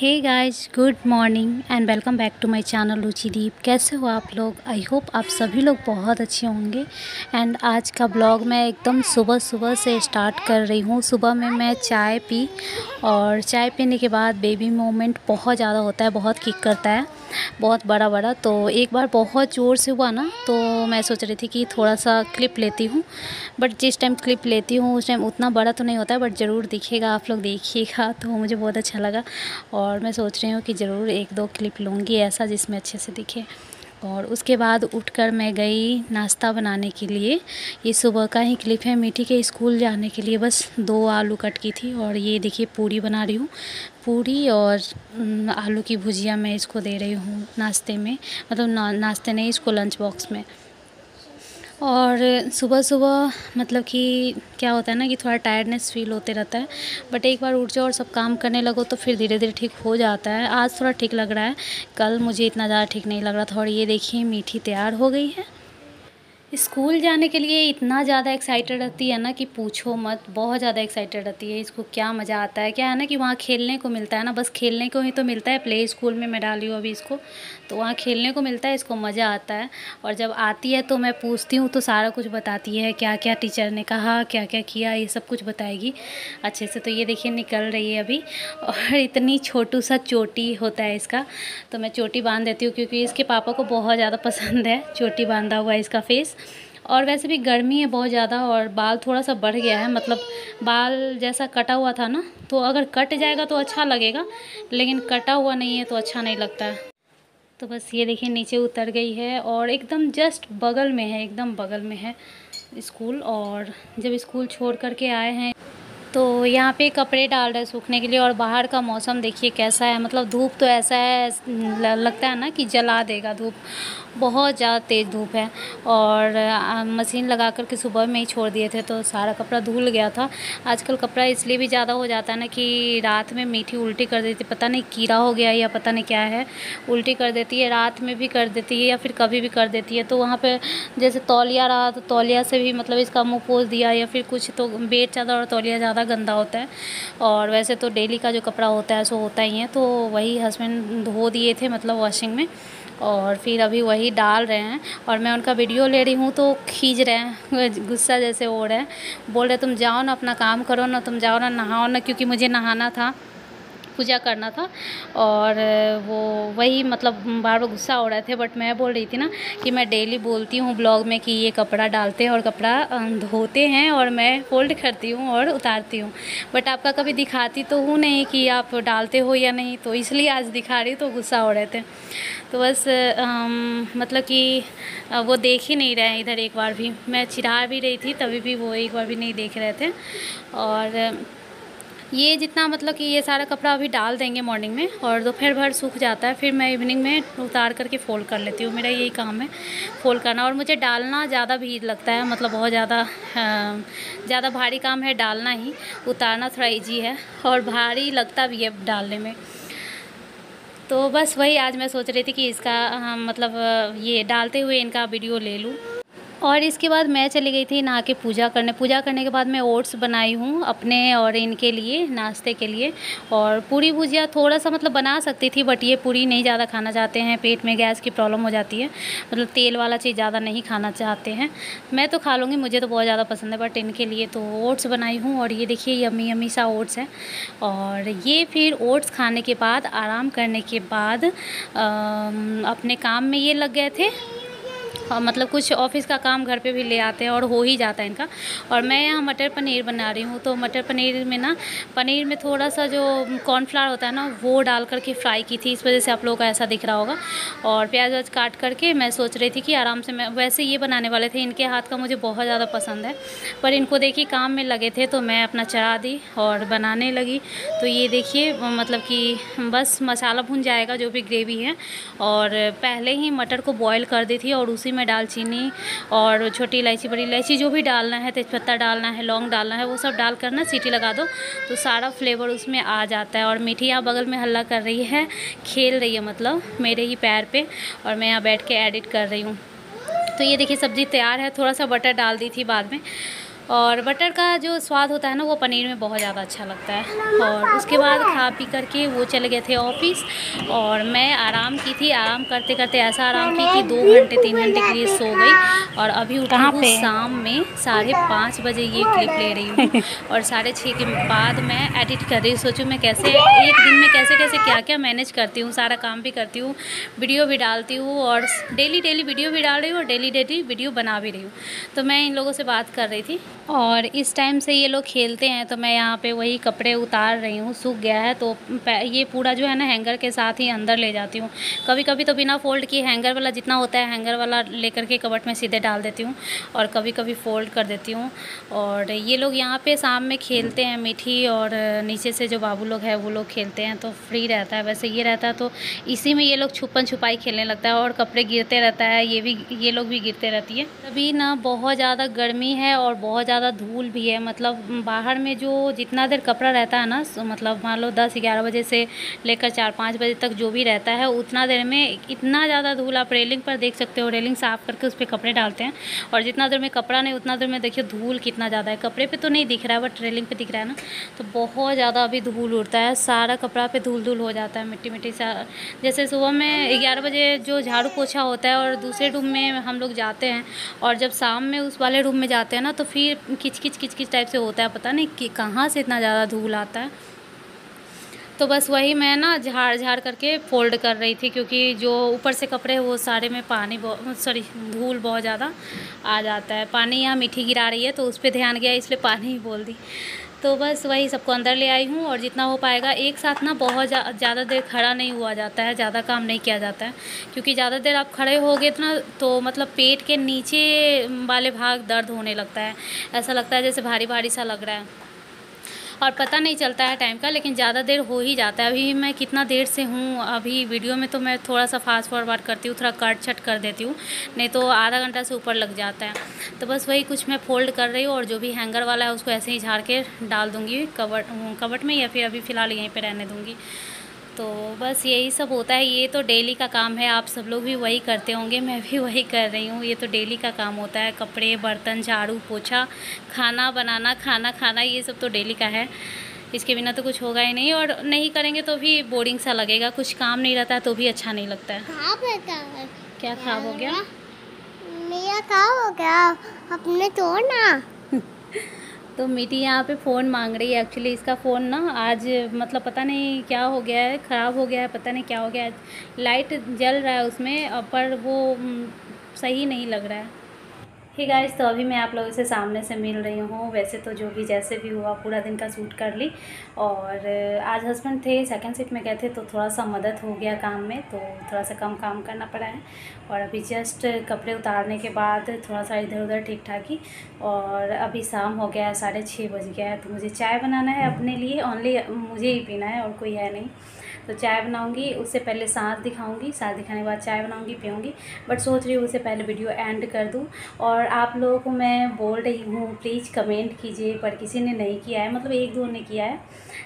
Hey guys good morning and welcome back to my channel Ruchideep कैसे हो आप लोग? आई होप आप सभी लोग बहुत अच्छे होंगे। एंड आज का ब्लॉग मैं एकदम सुबह सुबह से स्टार्ट कर रही हूँ। सुबह में मैं चाय पी और चाय पीने के बाद बेबी मोमेंट बहुत ज़्यादा होता है, बहुत किक करता है। बहुत बड़ा बड़ा तो एक बार बहुत ज़ोर से हुआ ना तो मैं सोच रही थी कि थोड़ा सा क्लिप लेती हूँ। बट जिस टाइम क्लिप लेती हूँ, उस टाइम उतना बड़ा तो नहीं होता है बट ज़रूर दिखेगा, आप लोग देखिएगा तो मुझे बहुत अच्छा लगा। और मैं सोच रही हूँ कि ज़रूर एक दो क्लिप लूँगी ऐसा जिसमें अच्छे से दिखे। और उसके बाद उठकर मैं गई नाश्ता बनाने के लिए। ये सुबह का ही क्लिप है मीठी के स्कूल जाने के लिए बस दो आलू कट की थी और ये देखिए पूरी बना रही हूँ। पूरी और आलू की भुजिया मैं इसको दे रही हूँ नाश्ते में मतलब ना, नाश्ते नहीं इसको लंच बॉक्स में। और सुबह सुबह मतलब कि क्या होता है ना कि थोड़ा टायर्डनेस फील होते रहता है। बट एक बार उठ जाओ और सब काम करने लगो तो फिर धीरे धीरे ठीक हो जाता है। आज थोड़ा ठीक लग रहा है। कल मुझे इतना ज़्यादा ठीक नहीं लग रहा था और ये देखिए मीठी तैयार हो गई है। स्कूल जाने के लिए इतना ज़्यादा एक्साइटेड रहती है ना कि पूछो मत, बहुत ज़्यादा एक्साइटेड रहती है, इसको क्या मज़ा आता है? क्या है ना कि वहाँ खेलने को मिलता है ना, बस खेलने को ही तो मिलता है प्ले स्कूल में मैं डाली हूँ अभी इसको तो वहाँ खेलने को मिलता है, इसको मज़ा आता है, और जब आती है तो मैं पूछती हूँ तो सारा कुछ बताती है क्या क्या टीचर ने कहा क्या क्या किया ये सब कुछ बताएगी, अच्छे से तो ये देखिए निकल रही है अभी, और इतनी छोटू सा चोटी होता है इसका तो मैं चोटी बाँध देती हूँ, क्योंकि इसके पापा को बहुत ज़्यादा पसंद है, चोटी बांधा हुआ है इसका फेस और वैसे भी गर्मी है बहुत ज़्यादा और बाल थोड़ा सा बढ़ गया है मतलब बाल जैसा कटा हुआ था ना तो अगर कट जाएगा तो अच्छा लगेगा, लेकिन कटा हुआ नहीं है तो अच्छा नहीं लगता है। तो बस ये देखिए, नीचे उतर गई है और एकदम जस्ट बगल में है, एकदम बगल में है स्कूल और जब स्कूल छोड़ करके आए हैं तो यहाँ पे कपड़े डाल रहे सूखने के लिए और बाहर का मौसम देखिए कैसा है। मतलब धूप तो ऐसा है लगता है ना कि जला देगा धूप। बहुत ज़्यादा तेज़ धूप है और मशीन लगा कर के सुबह में ही छोड़ दिए थे तो सारा कपड़ा धुल गया था। आजकल कपड़ा इसलिए भी ज़्यादा हो जाता है ना कि रात में मीठी उल्टी कर देती, पता नहीं कीड़ा हो गया या पता नहीं क्या है। उल्टी कर देती है, रात में भी कर देती है या फिर कभी भी कर देती है। तो वहाँ पर जैसे तौलिया रहा तो तौलिया से भी मतलब इसका मुँह पोस दिया या फिर कुछ तो बेड चादर और तौलिया ज़्यादा गंदा होता है। और वैसे तो डेली का जो कपड़ा होता है, सो होता ही है। तो वही हस्बैंड धो दिए थे मतलब वॉशिंग में। और फिर अभी वही डाल रहे हैं। और मैं उनका वीडियो ले रही हूँ तो खींच रहे हैं। गुस्सा जैसे हो रहे हैं। बोल रहे तुम जाओ ना, अपना काम करो ना, तुम जाओ ना, नहाओ ना, क्योंकि मुझे नहाना था। पूजा करना था और वो वही मतलब बार बार गुस्सा हो रहे थे बट मैं बोल रही थी ना कि मैं डेली बोलती हूँ ब्लॉग में कि ये कपड़ा डालते हैं और कपड़ा धोते हैं और मैं फोल्ड करती हूँ और उतारती हूँ। बट आपका कभी दिखाती तो हूँ नहीं कि आप डालते हो या नहीं तो इसलिए आज दिखा रही तो गुस्सा हो रहे थे। तो बस आम, मतलब कि वो देख ही नहीं रहे इधर एक बार भी। मैं चिढ़ा भी रही थी तभी भी वो एक बार भी नहीं देख रहे थे। और ये जितना मतलब कि ये सारा कपड़ा अभी डाल देंगे मॉर्निंग में और दोपहर भर सूख जाता है, फिर मैं इवनिंग में उतार करके फ़ोल्ड कर लेती हूँ। मेरा यही काम है फ़ोल्ड करना और मुझे डालना ज़्यादा भी लगता है मतलब बहुत ज़्यादा ज़्यादा भारी काम है डालना ही, उतारना थोड़ा ईजी है और भारी लगता भी है डालने में। तो बस वही आज मैं सोच रही थी कि इसका मतलब ये डालते हुए इनका वीडियो ले लूँ। और इसके बाद मैं चली गई थी नहा के पूजा करने। पूजा करने के बाद मैं ओट्स बनाई हूँ अपने और इनके लिए, नाश्ते के लिए। और पूरी भुजिया थोड़ा सा मतलब बना सकती थी बट ये पूरी नहीं ज़्यादा खाना चाहते हैं। पेट में गैस की प्रॉब्लम हो जाती है। मतलब तेल वाला चीज़ ज़्यादा नहीं खाना चाहते हैं। मैं तो खा लूँगी, मुझे तो बहुत ज़्यादा पसंद है बट इनके लिए तो ओट्स बनाई हूँ। और ये देखिए यमी यमी सा ओट्स है। और ये फिर ओट्स खाने के बाद, आराम करने के बाद अपने काम में ये लग गए थे। हाँ, मतलब कुछ ऑफ़िस का काम घर पे भी ले आते हैं और हो ही जाता है इनका। और मैं यहाँ मटर पनीर बना रही हूँ तो मटर पनीर में ना पनीर में थोड़ा सा जो कॉर्नफ्लावर होता है ना वो डाल करके फ्राई की थी। इस वजह से आप लोगों का ऐसा दिख रहा होगा। और प्याज व्याज काट करके मैं सोच रही थी कि आराम से मैं वैसे ये बनाने वाले थे इनके हाथ का मुझे बहुत ज़्यादा पसंद है। पर इनको देखिए काम में लगे थे तो मैं अपना चढ़ा दी और बनाने लगी। तो ये देखिए मतलब कि बस मसाला भुन जाएगा जो भी ग्रेवी है। और पहले ही मटर को बॉयल कर दी थी और उसी में दालचीनी और छोटी इलायची, बड़ी इलायची, जो भी डालना है, तेज़पत्ता डालना है, लौंग डालना है, वो सब डाल कर ना सीटी लगा दो तो सारा फ्लेवर उसमें आ जाता है। और मीठी यहाँ बगल में हल्ला कर रही है, खेल रही है मतलब मेरे ही पैर पर और मैं यहाँ बैठ के एडिट कर रही हूँ। तो ये देखिए सब्ज़ी तैयार है, थोड़ा सा बटर डाल दी थी बाद में। और बटर का जो स्वाद होता है ना वो पनीर में बहुत ज़्यादा अच्छा लगता है। और उसके बाद खा पी करके वो चले गए थे ऑफ़िस और मैं आराम की थी। आराम करते करते ऐसा आराम की कि दो घंटे तीन घंटे के लिए सो गई और अभी उठा हूँ शाम में साढ़े पाँच बजे ये क्लिप ले रही हूँ और साढ़े छः के बाद मैं एडिट कर रही हूँ। सोचूँ मैं कैसे एक दिन में कैसे कैसे क्या क्या मैनेज करती हूँ सारा काम भी करती हूँ वीडियो भी डालती हूँ और डेली डेली वीडियो भी डाल रही हूँ और डेली डेली वीडियो बना भी रही हूँ। तो मैं इन लोगों से बात कर रही थी। और इस टाइम से ये लोग खेलते हैं तो मैं यहाँ पे वही कपड़े उतार रही हूँ, सूख गया है तो ये पूरा जो है ना हैंगर के साथ ही अंदर ले जाती हूँ। कभी कभी तो बिना फोल्ड किए हैंगर वाला जितना होता है हैंगर वाला लेकर के कबट में सीधे डाल देती हूँ और कभी कभी फ़ोल्ड कर देती हूँ। और ये लोग यहाँ पे शाम में खेलते हैं मीठी और नीचे से जो बाबू लोग हैं, वो लोग खेलते हैं तो फ्री रहता है। वैसे ये रहता है तो इसी में ये लोग छुपन छुपाई खेलने लगता है और कपड़े गिरते रहता है, ये भी, ये लोग भी गिरते रहती है। अभी ना बहुत ज़्यादा गर्मी है और बहुत ज़्यादा धूल भी है मतलब बाहर में जो जितना देर कपड़ा रहता है ना मतलब मान लो दस ग्यारह बजे से लेकर चार पाँच बजे तक जो भी रहता है, उतना देर में इतना ज़्यादा धूल आप रेलिंग पर देख सकते हो, रेलिंग साफ़ करके उस पर कपड़े डालते हैं। और जितना देर में कपड़ा नहीं, उतना देर में देखिए धूल कितना ज़्यादा है। कपड़े पर तो नहीं दिख रहा है, बट रेलिंग पर दिख रहा है ना तो बहुत ज़्यादा अभी धूल उड़ता है, सारा कपड़ा पे धूल धूल हो जाता है, मिट्टी मिट्टी सा। जैसे सुबह में ग्यारह बजे जो झाड़ू पोछा होता है और दूसरे रूम में हम लोग जाते हैं, और जब शाम में उस वाले रूम में जाते हैं ना तो फिर किच किच किच किच टाइप से होता है, पता नहीं कि कहाँ से इतना ज़्यादा धूल आता है। तो बस वही मैं ना झाड़ झाड़ करके फ़ोल्ड कर रही थी, क्योंकि जो ऊपर से कपड़े वो सारे में पानी बहुत सॉरी धूल बहुत ज़्यादा आ जाता है। पानी यहाँ मीठी गिरा रही है तो उस पर ध्यान गया, इसलिए पानी ही बोल दी। तो बस वही सबको अंदर ले आई हूँ और जितना हो पाएगा, एक साथ ना बहुत ज़्यादा देर खड़ा नहीं हुआ जाता है, ज़्यादा काम नहीं किया जाता है। क्योंकि ज़्यादा देर आप खड़े हो गए ना तो मतलब पेट के नीचे वाले भाग दर्द होने लगता है। ऐसा लगता है जैसे भारी भारी सा लग रहा है। और पता नहीं चलता है टाइम का, लेकिन ज़्यादा देर हो ही जाता है। अभी मैं कितना देर से हूँ, अभी वीडियो में तो मैं थोड़ा सा फास्ट फॉरवर्ड करती हूँ, थोड़ा कट छट कर देती हूँ, नहीं तो आधा घंटा से ऊपर लग जाता है। तो बस वही कुछ मैं फ़ोल्ड कर रही हूँ और जो भी हैंगर वाला है उसको ऐसे ही झाड़ के डाल दूँगी, कवर कवट में या फिर अभी फ़िलहाल यहीं पर रहने दूँगी। तो बस यही सब होता है। ये तो डेली का काम है आप सब लोग भी वही करते होंगे मैं भी वही कर रही हूँ। ये तो डेली का काम होता है कपड़े बर्तन झाड़ू पोछा खाना बनाना खाना खाना ये सब तो डेली का है। इसके बिना तो कुछ होगा ही नहीं और नहीं करेंगे तो भी बोरिंग सा लगेगा कुछ काम नहीं रहता है तो भी अच्छा नहीं लगता है। क्या खराब हो गया? मेरा खराब हो गया अपने तो ना। तो मीठी यहाँ पे फ़ोन मांग रही है एक्चुअली इसका फ़ोन ना आज मतलब पता नहीं क्या हो गया है, ख़राब हो गया है, पता नहीं क्या हो गया है। लाइट जल रहा है उसमें पर वो सही नहीं लग रहा है। ही गाइस तो अभी मैं आप लोगों से सामने से मिल रही हूँ। वैसे तो जो भी जैसे भी हुआ पूरा दिन का सूट कर ली। और आज हस्बैंड थे सेकंड शिफ्ट में गए थे तो थोड़ा सा मदद हो गया काम में तो थोड़ा सा कम काम करना पड़ा है। और अभी जस्ट कपड़े उतारने के बाद थोड़ा सा इधर उधर ठीक ठाक ही। और अभी शाम हो गया है साढ़े छः बज गया है तो मुझे चाय बनाना है अपने लिए। ओनली मुझे ही पीना है और कोई है नहीं। तो चाय बनाऊँगी, उससे पहले सांस दिखाऊँगी, सांस दिखाने के बाद चाय बनाऊँगी, पीऊँगी बट सोच रही हूँ उससे पहले वीडियो एंड कर दूँ। और आप लोगों को मैं बोल रही हूँ प्लीज़ कमेंट कीजिए, पर किसी ने नहीं किया है मतलब एक दो ने किया है,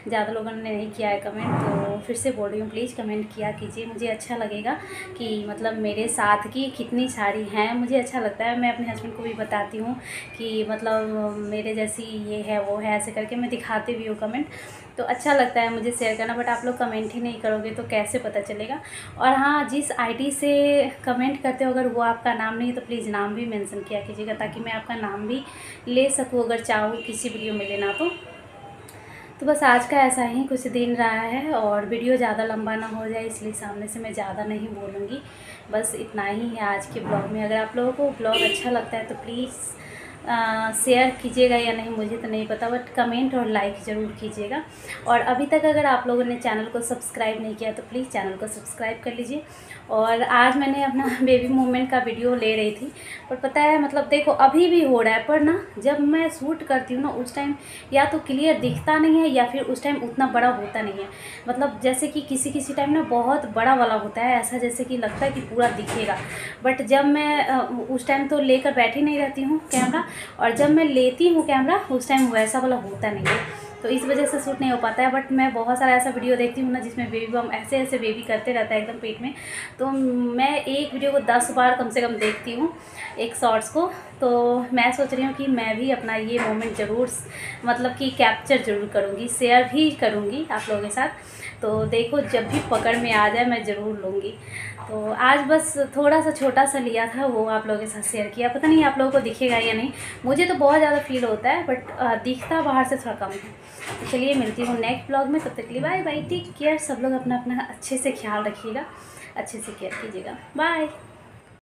ज़्यादा लोगों ने नहीं किया है कमेंट तो फिर से बोल रही हूँ प्लीज़ कमेंट किया कीजिए, मुझे अच्छा लगेगा कि मतलब मेरे साथ की कितनी सारी हैं, मुझे अच्छा लगता है, मैं अपने हस्बैंड को भी बताती हूँ कि मतलब मेरे जैसी ये है, वो है, ऐसे करके मैं दिखाती भी हूँ कमेंट तो अच्छा लगता है मुझे शेयर करना बट आप लोग कमेंट ही नहीं करोगे तो कैसे पता चलेगा? और हाँ जिस आईडी से कमेंट करते हो, अगर वो आपका नाम नहीं तो प्लीज़ नाम भी मेंशन किया कीजिएगा, ताकि मैं आपका नाम भी ले सकूँ, अगर चाहूँ किसी वीडियो में लेना तो। तो बस आज का ऐसा ही कुछ दिन रहा है, और वीडियो ज़्यादा लंबा ना हो जाए, इसलिए सामने से मैं ज़्यादा नहीं बोलूँगी। बस इतना ही है आज के ब्लॉग में। अगर आप लोगों को ब्लॉग अच्छा लगता है तो प्लीज़ शेयर कीजिएगा या नहीं, मुझे तो नहीं पता बट कमेंट और लाइक ज़रूर कीजिएगा। और अभी तक अगर आप लोगों ने चैनल को सब्सक्राइब नहीं किया तो प्लीज़ चैनल को सब्सक्राइब कर लीजिए। और आज मैंने अपना बेबी मूवमेंट का वीडियो ले रही थी, पर पता है मतलब देखो, अभी भी हो रहा है, पर ना, जब मैं शूट करती हूँ ना, उस टाइम या तो क्लियर दिखता नहीं है, या फिर उस टाइम उतना बड़ा होता नहीं है। मतलब जैसे कि किसी किसी टाइम ना, बहुत बड़ा वाला होता है, ऐसा जैसे कि लगता है कि पूरा दिखेगा। बट जब मैं उस टाइम तो लेकर बैठी नहीं रहती हूँ कैमरा और जब मैं लेती हूँ कैमरा, उस टाइम वैसा वाला होता नहीं है। तो इस वजह से सूट नहीं हो पाता है बट मैं बहुत सारा ऐसा वीडियो देखती हूँ ना, जिसमें बेबी बम ऐसे ऐसे बेबी करते रहता है एकदम पेट में। तो मैं एक वीडियो को दस बार कम से कम देखती हूँ, एक शॉर्ट्स को। तो मैं सोच रही हूँ कि मैं भी अपना ये मोमेंट ज़रूर मतलब कि कैप्चर ज़रूर करूँगी शेयर भी करूँगी आप लोगों के साथ। तो देखो, जब भी पकड़ में आ जाए, मैं ज़रूर लूँगी। तो आज बस थोड़ा सा छोटा सा लिया था, वो आप लोगों के साथ शेयर किया। पता नहीं आप लोगों को दिखेगा या नहीं। मुझे तो बहुत ज़्यादा फील होता है बट दिखता बाहर से थोड़ा कम है। तो चलिए, मिलती हूँ नेक्स्ट ब्लॉग में। तब तक के लिए बाय बाय टेक केयर सब लोग अपना अपना अच्छे से ख्याल रखिएगा। अच्छे से केयर कीजिएगा। बाय